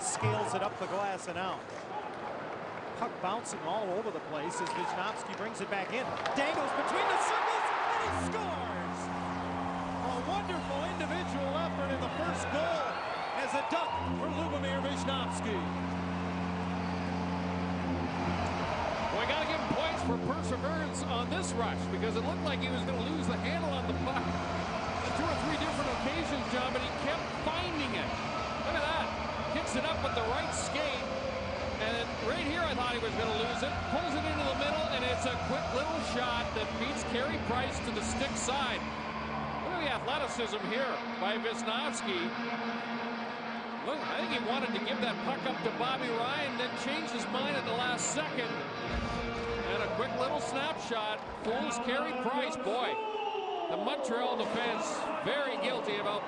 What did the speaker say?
scales it up the glass and out. Puck bouncing all over the place as Visnovsky brings it back in. Dangles between the circles and he scores! A wonderful individual effort in the first goal as a duck for Lubomir Visnovsky. We got to give him points for perseverance on this rush because it looked like he was going to lose the handle on the puck I thought he was going to lose it. Pulls it into the middle, and it's a quick little shot that beats Carey Price to the stick side. Look at the athleticism here by Visnovsky. Look, I think he wanted to give that puck up to Bobby Ryan, then changed his mind at the last second. And a quick little snapshot fools Carey Price. Boy, the Montreal defense very